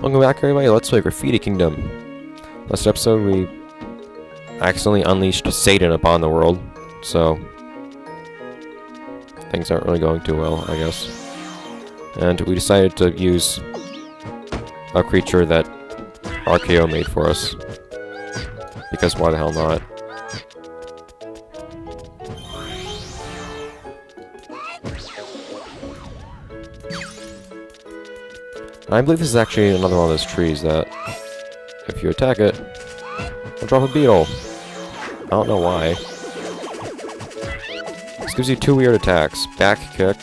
Welcome back everybody, let's play Graffiti Kingdom. Last episode we accidentally unleashed Satan upon the world, so things aren't really going too well, I guess. And we decided to use a creature that RKO made for us. Because why the hell not? I believe this is actually another one of those trees that, if you attack it, will drop a beetle. I don't know why. This gives you two weird attacks. Back kick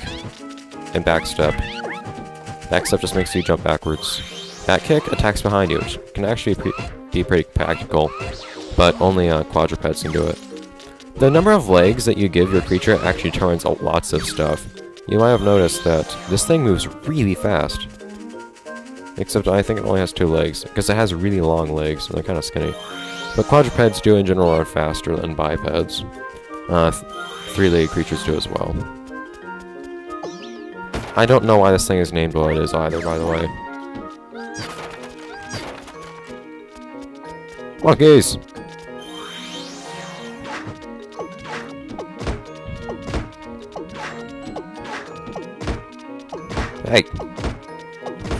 and back step. Back step just makes you jump backwards. Back kick attacks behind you, which can actually pre be pretty practical, but only uh, quadrupeds can do it. The number of legs that you give your creature actually turns out lots of stuff. You might have noticed that this thing moves really fast. Except I think it only has two legs, because it has really long legs, and they're kind of skinny. But quadrupeds do in general are faster than bipeds. Uh, th three-legged creatures do as well. I don't know why this thing is named what it is either, by the way. Monkeys! Hey!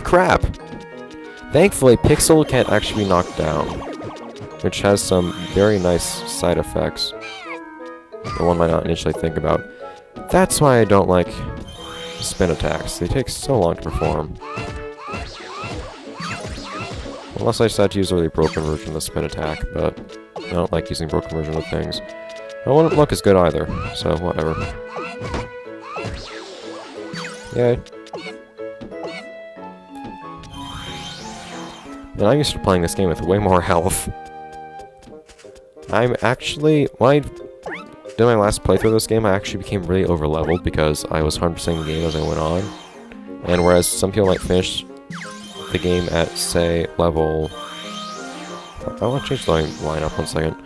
Crap! Thankfully, Pixel can't actually be knocked down, which has some very nice side effects that one might not initially think about. That's why I don't like spin attacks. They take so long to perform. Unless I decide to use a really broken version of the spin attack, but I don't like using broken version of things. It wouldn't look as good either, so whatever. Yay. And I'm used to playing this game with way more health. I'm actually, when I did my last playthrough of this game, I actually became really over-leveled because I was 100%ing the game as I went on. And whereas some people might finish the game at, say, level... I want to change the line up one second.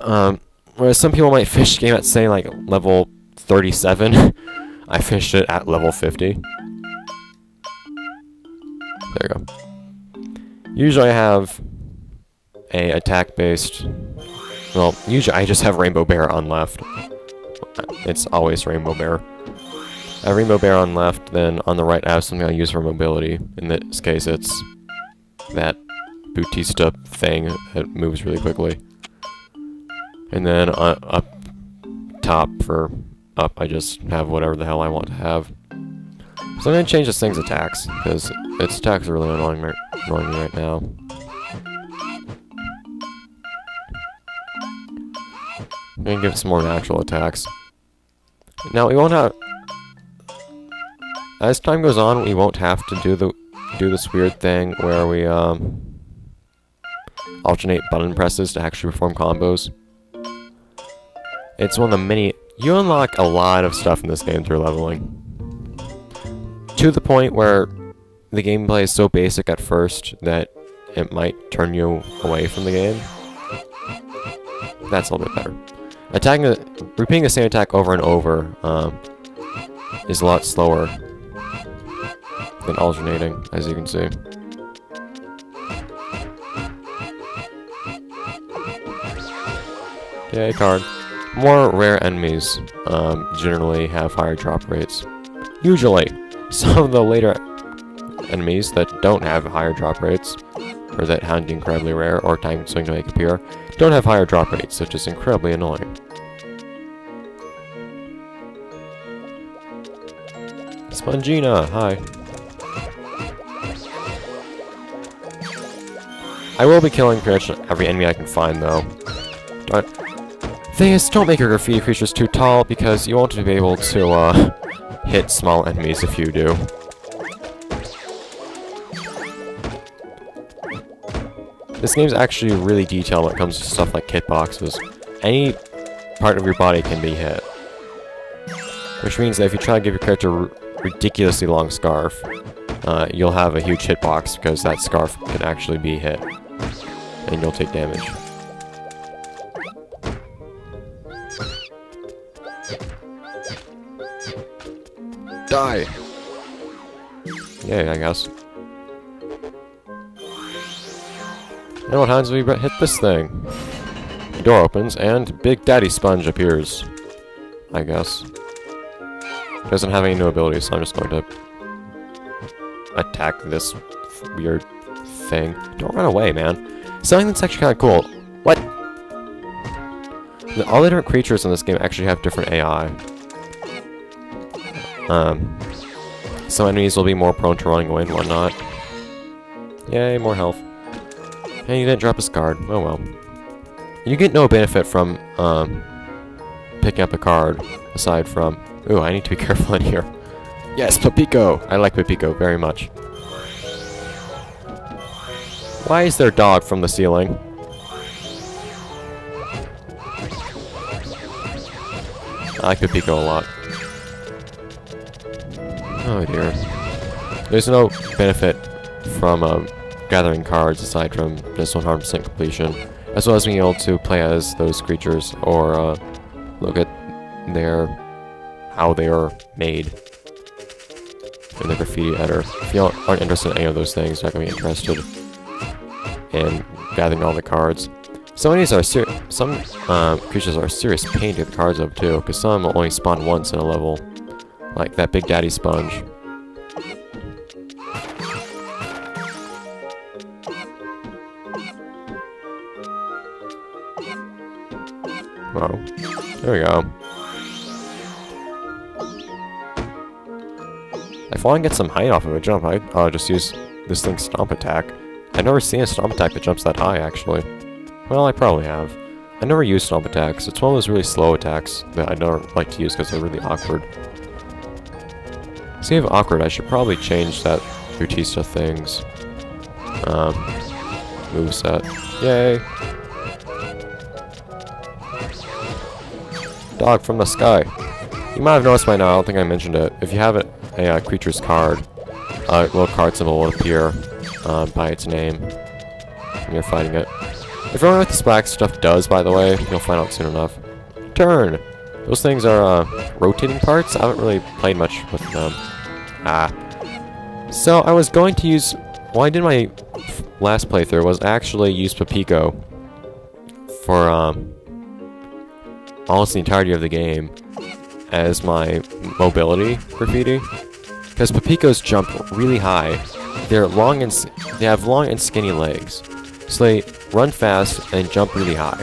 Um, whereas some people might finish the game at, say, like, level 37, I finished it at level 50. There you go. Usually I have a attack-based... Well, usually I just have Rainbow Bear on left. It's always Rainbow Bear. I have Rainbow Bear on left, then on the right I have something I use for mobility. In this case it's that Bootista thing that moves really quickly. And then uh, up top for up I just have whatever the hell I want to have. So I'm going to change this thing's attacks, because its attacks are really annoying, right, annoying me right now. I'm to give some more natural attacks. Now, we won't have... As time goes on, we won't have to do the do this weird thing where we um, alternate button presses to actually perform combos. It's one of the many... You unlock a lot of stuff in this game through leveling to the point where the gameplay is so basic at first that it might turn you away from the game. That's a little bit better. Attacking repeating the same attack over and over um, is a lot slower than alternating, as you can see. Yay, card. More rare enemies um, generally have higher drop rates. Usually. Some of the later enemies that don't have higher drop rates, or that hunt incredibly rare, or time consuming to make appear, don't have higher drop rates, which is incredibly annoying. Spongina, hi. I will be killing pretty much every enemy I can find, though. Don't... Thing is, don't make your graffiti creatures too tall, because you won't be able to, uh, hit small enemies if you do. This game's actually really detailed when it comes to stuff like hitboxes. Any part of your body can be hit. Which means that if you try to give your character a ridiculously long scarf, uh, you'll have a huge hitbox because that scarf can actually be hit. And you'll take damage. Die! Yeah, I guess. And what happens if we hit this thing? The door opens, and Big Daddy Sponge appears. I guess. Doesn't have any new abilities, so I'm just going to attack this weird thing. Don't run away, man. Something that's actually kind of cool. What? All the different creatures in this game actually have different AI. Um, some enemies will be more prone to running away and whatnot. Yay, more health. And you didn't drop his card. Oh well. You get no benefit from um, picking up a card, aside from... Ooh, I need to be careful in here. Yes, Papico! I like Papico very much. Why is there a dog from the ceiling? I like Papico a lot. Oh dear. There's no benefit from um, gathering cards aside from just 100% completion, as well as being able to play as those creatures or uh, look at their how they are made in the graffiti editor. If you aren't interested in any of those things, you're not going to be interested in gathering all the cards. Some of these are some uh, creatures are serious pain to get the cards of too, because some will only spawn once in a level, like that Big Daddy Sponge. Wow. There we go. If I want to get some height off of a jump, I, I'll just use this thing's Stomp Attack. I've never seen a Stomp Attack that jumps that high, actually. Well, I probably have. I never use Stomp Attacks. It's one of those really slow attacks that I don't like to use because they're really awkward. Speaking of awkward, I should probably change that Rutista thing's um, moveset. Yay! Dog from the sky. You might have noticed by now, I don't think I mentioned it. If you have a, a uh, creature's card, a little card symbol will appear uh, by its name when you're fighting it. If you don't know what this black stuff does, by the way, you'll find out soon enough. Turn! Those things are uh, rotating parts. I haven't really played much with them. Ah. So I was going to use... What I did my last playthrough was actually use Papico for um, almost the entirety of the game as my mobility graffiti. Because Papicos jump really high. They're long and they have long and skinny legs. So they run fast and jump really high.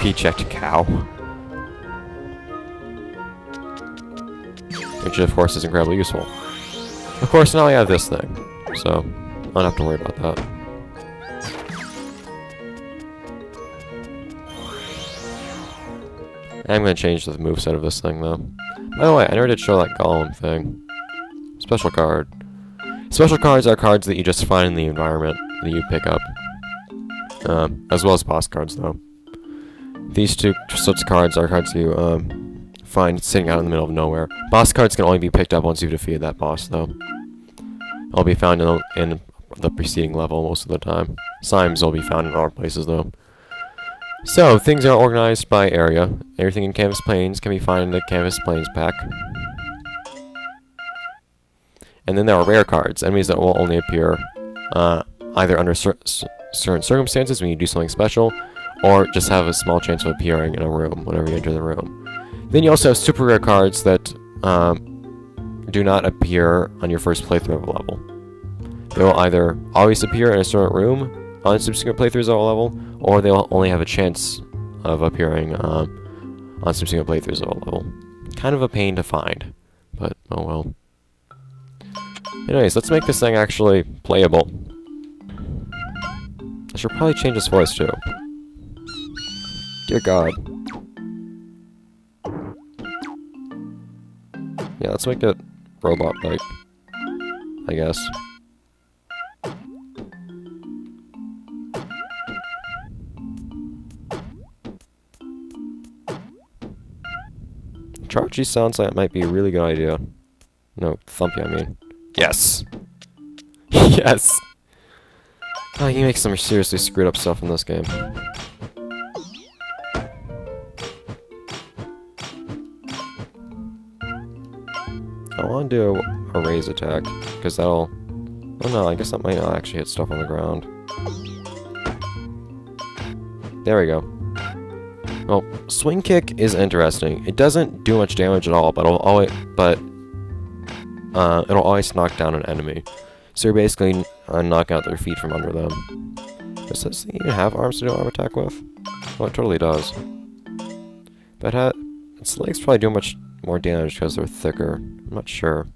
P-checked cow. Which of course is incredibly useful. Of course now I have this thing. So I don't have to worry about that. I'm gonna change the moveset of this thing, though. By the way, I never did show that golem thing. Special card. Special cards are cards that you just find in the environment that you pick up. Um, as well as boss cards, though. These two sorts of cards are cards you um, find sitting out in the middle of nowhere. Boss cards can only be picked up once you've defeated that boss, though. I'll be found in, in the preceding level most of the time. Slimes will be found in other places, though. So, things are organized by area. Everything in Canvas Plains can be found in the Canvas Plains pack. And then there are rare cards, enemies that will only appear uh, either under cer certain circumstances when you do something special, or just have a small chance of appearing in a room whenever you enter the room. Then you also have super rare cards that um, do not appear on your first playthrough of a level. They will either always appear in a certain room, on subsequent playthroughs of a level, or they'll only have a chance of appearing uh, on subsequent playthroughs of a level. Kind of a pain to find, but oh well. Anyways, let's make this thing actually playable. I should probably change its voice too. Dear God. Yeah, let's make it robot-like. I guess. Chargy sounds like it might be a really good idea. No, Thumpy, I mean. Yes! yes! Oh, he makes some seriously screwed up stuff in this game. I want to do a, a raise attack, because that'll Oh no, I guess that might not actually hit stuff on the ground. There we go. Well, swing kick is interesting. It doesn't do much damage at all, but it'll always but uh, it'll always knock down an enemy. So you're basically uh, knocking out their feet from under them. Does this even have arms to do arm attack with? Well, it totally does. But its legs probably do much more damage because they're thicker. I'm not sure.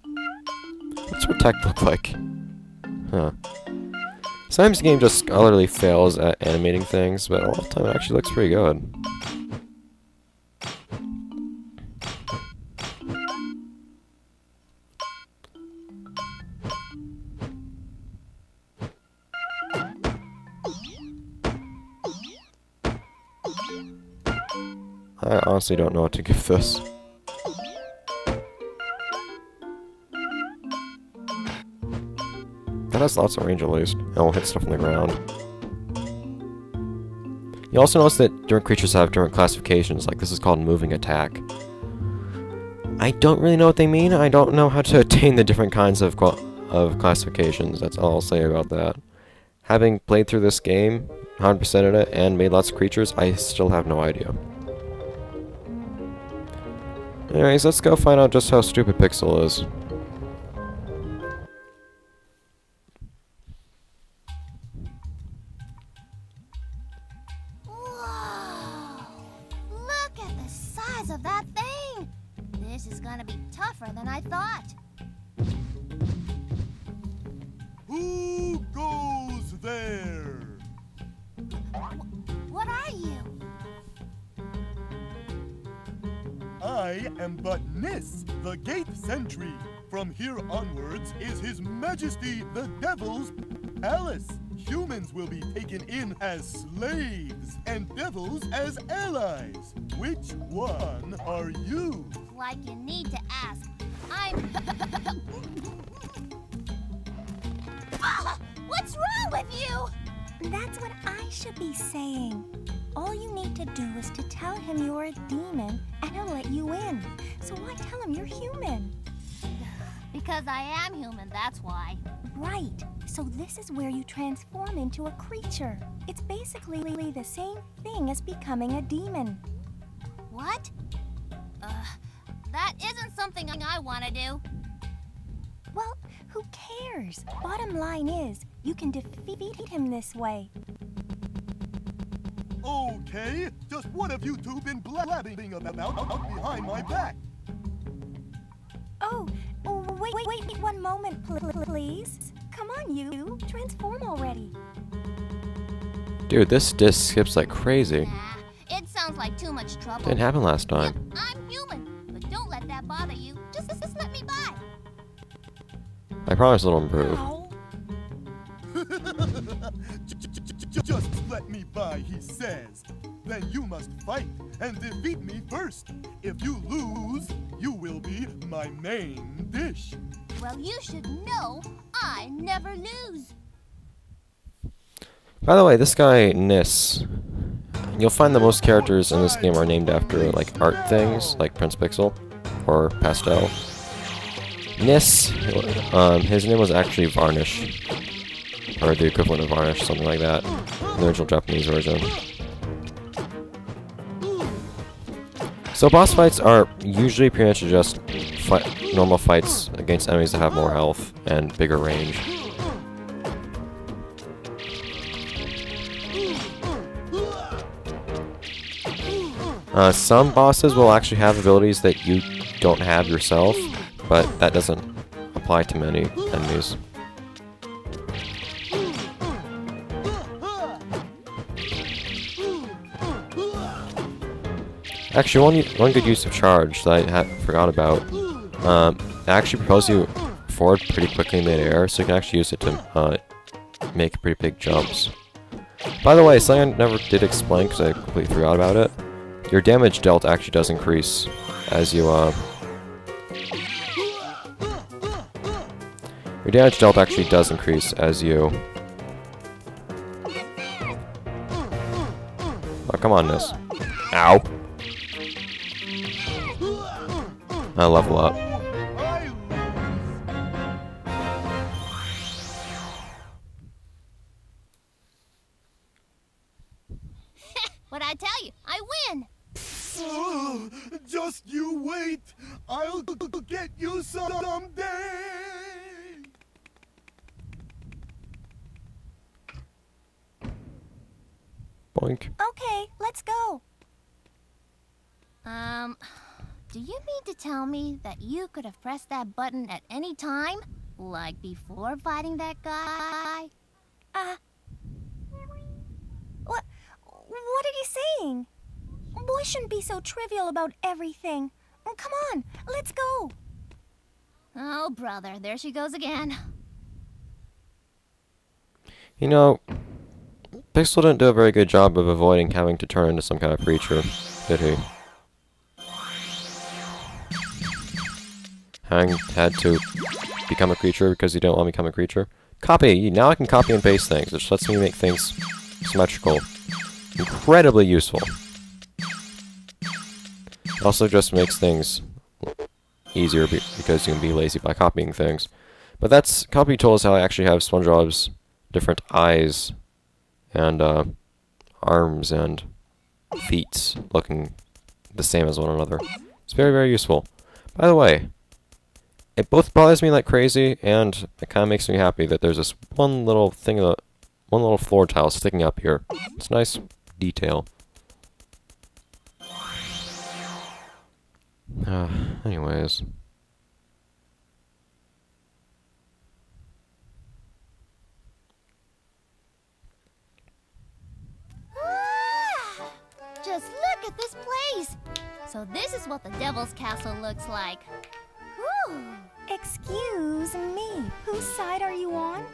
What's her attack look like? Huh. Sometimes the game just utterly fails at animating things, but a lot of the time it actually looks pretty good. I honestly don't know what to give this. That has lots of range at least, and will hit stuff on the ground. You also notice that different creatures have different classifications, like this is called moving attack. I don't really know what they mean, I don't know how to attain the different kinds of, of classifications, that's all I'll say about that. Having played through this game, 100% of it, and made lots of creatures, I still have no idea. Anyways, let's go find out just how stupid Pixel is. Than I thought. Who goes there? Wh- What are you? I am but Nis, the Gate Sentry. From here onwards is His Majesty the Devil's Palace. Humans will be taken in as slaves and devils as allies. Which one are you? Like you need to ask. I'm. Ah, What's wrong with you? That's what I should be saying. All you need to do is to tell him you're a demon, and he'll let you in. So why tell him you're human? Because I am human, that's why. Right. So this is where you transform into a creature. It's basically the same thing as becoming a demon. What? Uh, that isn't something I want to do. Well, who cares? Bottom line is, you can defeat him this way. Okay, just what have you two been blabbing about behind my back? Oh, oh wait, wait, wait one moment, pl- pl- please. Come on, you. Transform already. Dude, this disc skips like crazy. Nah, it sounds like too much trouble. Didn't happen last Yep, time. Just, just let me by. I promise it'll improve. Just let me by, he says. Then you must fight and defeat me first. If you lose, you will be my main dish. Well, you should know I never lose. By the way, this guy, Nis, you'll find that most characters in this game are named after, like, art things, like Prince Pixel, or Pastel. Nis, um, his name was actually Varnish, or the equivalent of Varnish, something like that, in the original Japanese version. So boss fights are usually pretty much just fi normal fights against enemies that have more health and bigger range. Uh, some bosses will actually have abilities that you don't have yourself, but that doesn't apply to many enemies. Actually, one one good use of charge that I forgot about, um, actually propels you forward pretty quickly in midair, so you can actually use it to uh, make pretty big jumps. By the way, something I never did explain because I completely forgot about it. Your damage dealt actually does increase as you, uh... Your damage dealt actually does increase as you... Oh, come on, Nis. Ow! I level up. Button at any time? Like before fighting that guy? Uh. What? What are you saying? Boys shouldn't be so trivial about everything. Oh, Come on, let's go. Oh, brother, there she goes again. You know, Pixel didn't do a very good job of avoiding having to turn into some kind of creature, did he? Hang had to become a creature because he didn't want to become a creature. Copy! Now I can copy and paste things, which lets me make things symmetrical. Incredibly useful. Also just makes things easier be because you can be lazy by copying things. But that's copy tool is how I actually have SpongeBob's different eyes and uh, arms and feet looking the same as one another. It's very, very useful. By the way, it both bothers me like crazy, and it kind of makes me happy that there's this one little thing, the, one little floor tile sticking up here. It's nice detail. Uh, anyways. Ah, Just look at this place. So this is what the Devil's Castle looks like. Whew. Excuse me, whose side are you on?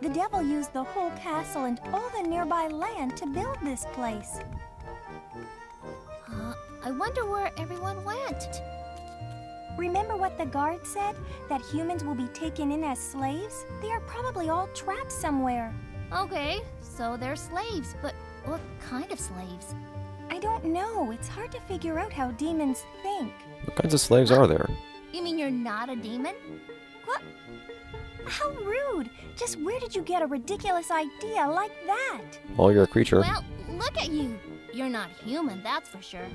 The devil used the whole castle and all the nearby land to build this place. Uh, I wonder where everyone went. Remember what the guard said? That humans will be taken in as slaves? They are probably all trapped somewhere. Okay, so they're slaves, but what kind of slaves? I don't know. It's hard to figure out how demons think. What kinds of slaves are there? You mean you're not a demon? What? How rude! Just where did you get a ridiculous idea like that? Well, you're a creature. Well, look at you. You're not human, that's for sure.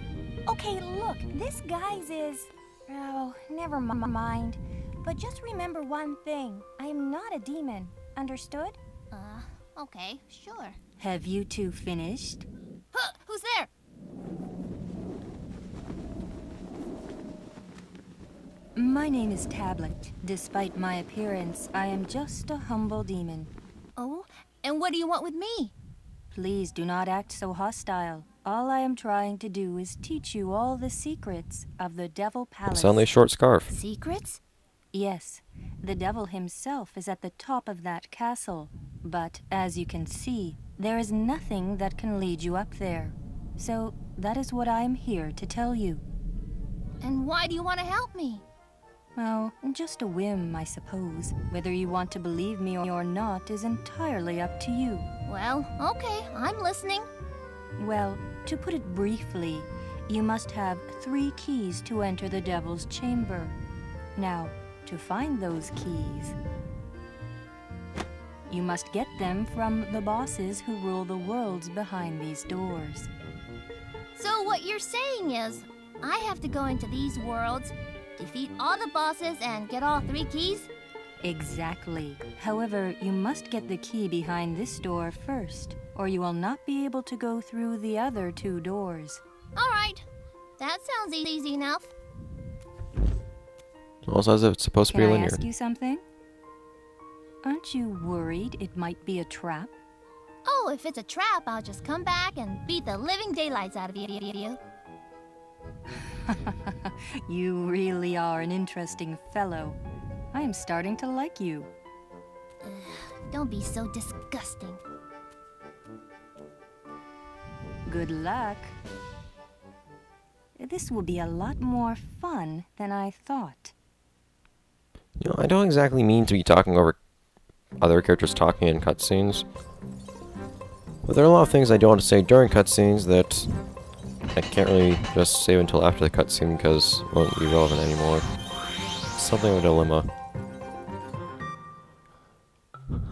Okay, look, this guy's is. Oh, never m- mind. But just remember one thing I am not a demon. Understood? Uh, okay, sure. Have you two finished? Huh, who's there? My name is Tablet. Despite my appearance, I am just a humble demon. Oh, and what do you want with me? Please do not act so hostile. All I am trying to do is teach you all the secrets of the Devil Palace. It's only a short scarf. Secrets? Yes, the devil himself is at the top of that castle. But as you can see, there is nothing that can lead you up there. So that is what I am here to tell you. And why do you want to help me? Well, just a whim, I suppose. Whether you want to believe me or not is entirely up to you. Well, okay, I'm listening. Well, to put it briefly, you must have three keys to enter the devil's chamber. Now, to find those keys, you must get them from the bosses who rule the worlds behind these doors. So what you're saying is, I have to go into these worlds, defeat all the bosses, and get all three keys? Exactly. However, you must get the key behind this door first, or you will not be able to go through the other two doors. All right, that sounds easy enough. Also, as if it's supposed to Can be I linear. ask you something? Aren't you worried it might be a trap? Oh, if it's a trap, I'll just come back and beat the living daylights out of you. you really are an interesting fellow. I am starting to like you. Don't be so disgusting. Good luck. This will be a lot more fun than I thought. You know, I don't exactly mean to be talking over other characters talking in cutscenes. But there are a lot of things I don't want to say during cutscenes that I can't really just save until after the cutscene because it won't be relevant anymore. Something of a dilemma.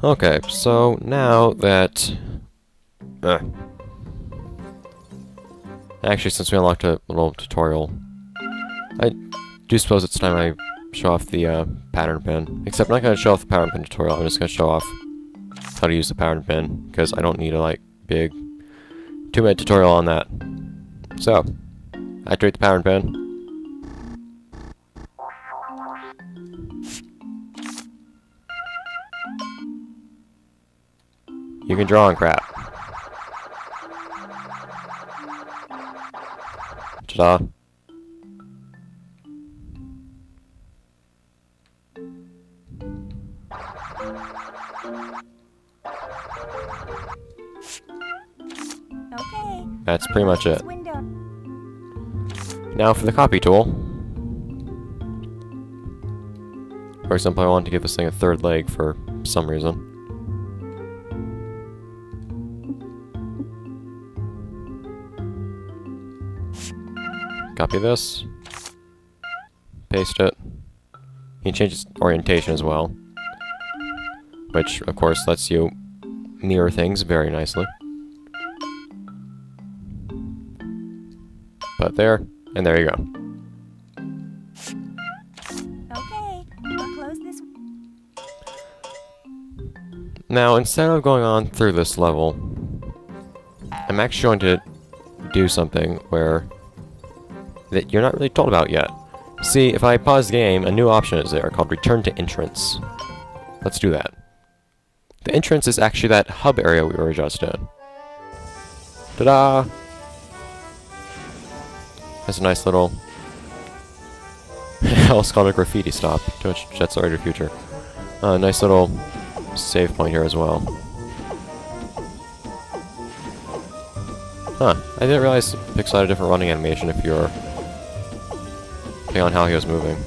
Okay, so now that... Uh, Actually, since we unlocked a little tutorial, I do suppose it's time I show off the uh, pattern pin. Except I'm not going to show off the pattern pin tutorial, I'm just going to show off how to use the pattern pin, because I don't need a like big two-minute tutorial on that. So, activate the pattern pin. You can draw on crap. Ta-da. Okay. That's pretty much it. Now for the copy tool. For example, I want to give this thing a third leg for some reason. Copy this. Paste it. You can change its orientation as well. Which, of course, lets you mirror things very nicely. But there, and there you go. Okay. I'll close this. Now, instead of going on through this level, I'm actually going to do something where that you're not really told about yet. See, if I pause the game, a new option is there called Return to Entrance. Let's do that. The entrance is actually that hub area we were just in. Ta-da! That's a nice little... It's called a graffiti stop. To which Jets are your future. Uh, nice little save point here as well. Huh, I didn't realize Pixel had a different running animation if you're... depending on how he was moving.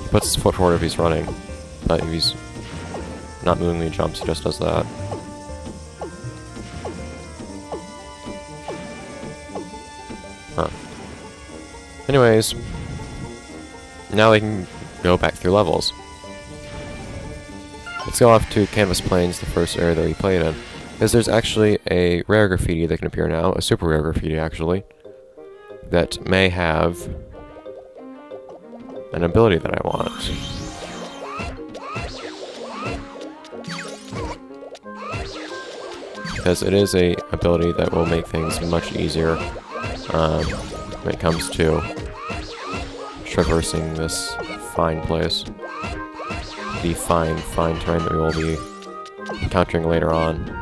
He puts his foot forward if he's running, but if he's not moving when he jumps, he just does that. Huh. Anyways, now we can go back through levels. Let's go off to Canvas Plains, the first area that we played in. Because there's actually a rare graffiti that can appear now, a super rare graffiti actually, that may have an ability that I want. Because it is a ability that will make things much easier um, when it comes to traversing this fine place the fine, fine terrain that we will be encountering later on.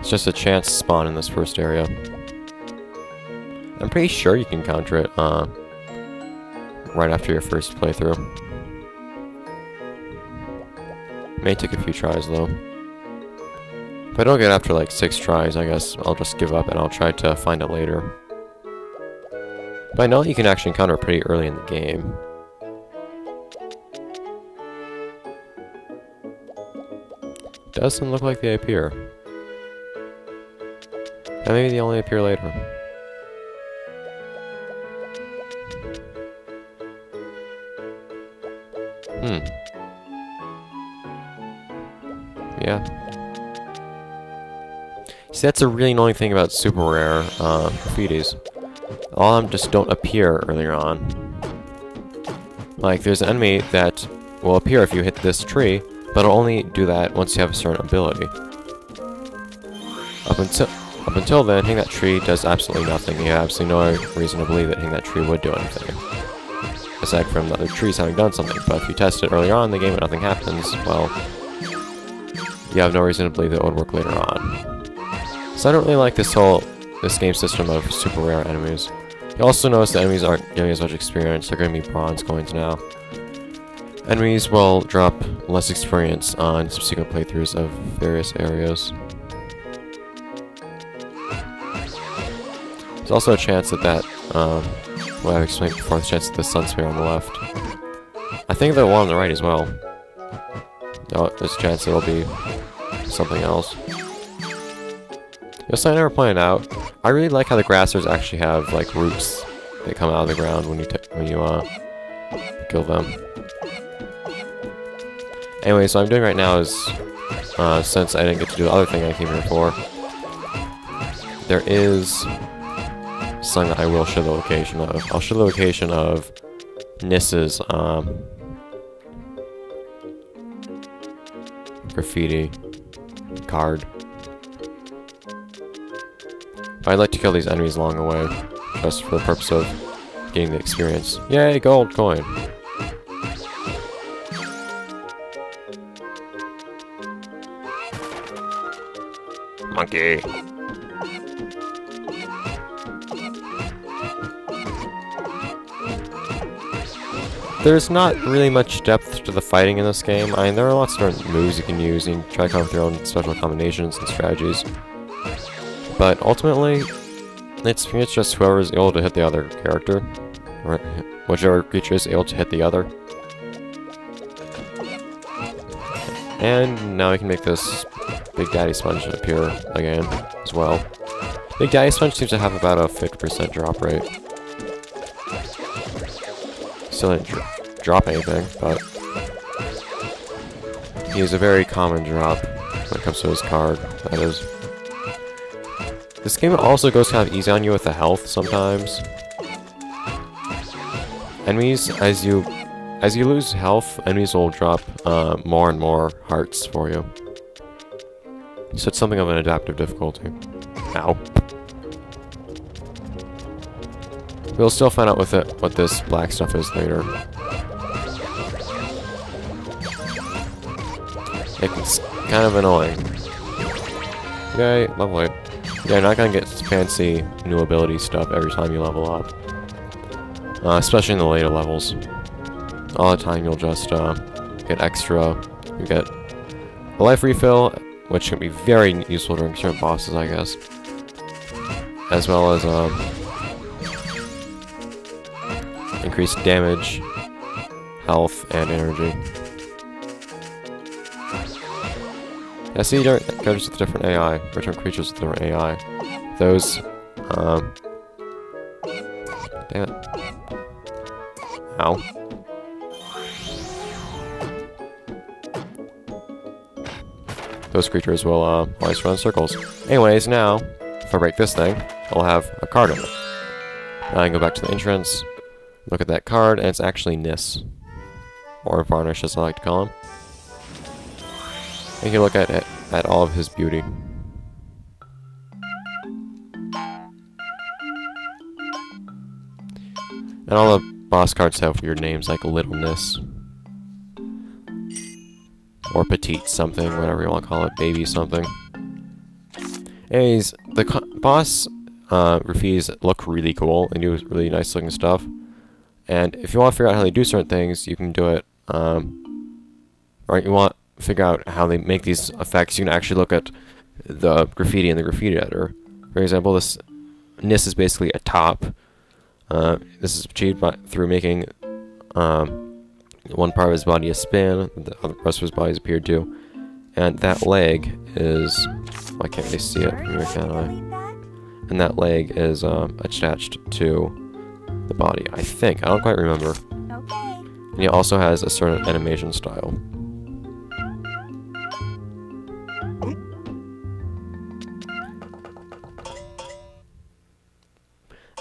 It's just a chance spawn in this first area. I'm pretty sure you can counter it uh, right after your first playthrough. May take a few tries though. If I don't get after like six tries, I guess I'll just give up and I'll try to find it later. But I know you can actually encounter pretty early in the game. Doesn't look like they appear. And maybe they only appear later. See, that's a really annoying thing about super rare uh, graffitis. A lot of them just don't appear earlier on. Like, there's an enemy that will appear if you hit this tree, but it'll only do that once you have a certain ability. Up until up until then, hitting that tree does absolutely nothing. You have absolutely no reason to believe that hitting that tree would do anything. Aside from the other trees having done something, but if you test it earlier on in the game and nothing happens, well, you have no reason to believe that it would work later on. So I don't really like this whole, this game system of super rare enemies. You also notice the enemies aren't giving as much experience, they're going to be bronze coins now. Enemies will drop less experience on subsequent playthroughs of various areas. There's also a chance that that, um, what I've explained before, the chance that the sun sphere on the left. I think the one on the right as well. No, there's a chance it'll be something else. Yes, I never pointed out. I really like how the grassers actually have like roots that come out of the ground when you when you uh kill them. Anyway, so I'm doing right now is, uh, since I didn't get to do the other thing I came here for, there is something that I will show the location of. I'll show the location of Nis's um, graffiti card. I'd like to kill these enemies along the way, just for the purpose of getting the experience. Yay, gold coin! Monkey! There's not really much depth to the fighting in this game. I mean, there are lots of different moves you can use, and you can try to come up with your own special combinations and strategies. But ultimately, it's, it's just whoever is able to hit the other character, or whichever creature is able to hit the other. And now we can make this Big Daddy Sponge appear again, as well. Big Daddy Sponge seems to have about a 50% drop rate. Still didn't dr drop anything, but... He's a very common drop when it comes to his card, that is. This game also goes kind of easy on you with the health sometimes. Enemies, as you as you lose health, enemies will drop uh, more and more hearts for you. So it's something of an adaptive difficulty. Ow. We'll still find out with it what this black stuff is later. It's kind of annoying. Yay, level 8. Yeah, you're not gonna get fancy new ability stuff every time you level up. Uh, especially in the later levels. All the time you'll just uh, get extra, you get a life refill, which can be very useful during certain bosses, I guess. As well as um, increased damage, health, and energy. Yeah, see, there goes with different AI, return creatures with different AI. Those, um, damn it. Ow. Those creatures will, uh, always run circles. Anyways, now, if I break this thing, I'll have a card in it. Now I can go back to the entrance, look at that card, and it's actually Nis. Or Varnish, as I like to call him. You can look at it, at all of his beauty. And all the boss cards have weird names like Littleness. Or Petite something, whatever you want to call it, Baby something. Anyways, the boss uh, Rafis look really cool and do really nice looking stuff. And if you want to figure out how they do certain things, you can do it, um, or you want figure out how they make these effects, you can actually look at the graffiti in the graffiti editor. For example, this Niss is basically a top. Uh, this is achieved by, through making um, one part of his body a spin, the other rest of his body is appeared to, and that leg is. Why can't they see it from here, can I? And that leg is um, attached to the body, I think. I don't quite remember. Okay. And he also has a certain animation style.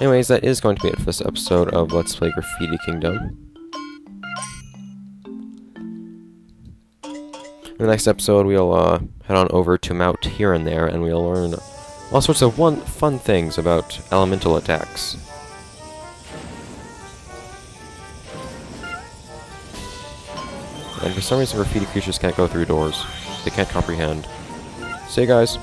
Anyways, that is going to be it for this episode of Let's Play Graffiti Kingdom. In the next episode, we'll uh, head on over to Mount Here and There, and we'll learn all sorts of one fun things about elemental attacks. And for some reason, graffiti creatures can't go through doors. They can't comprehend. See you guys.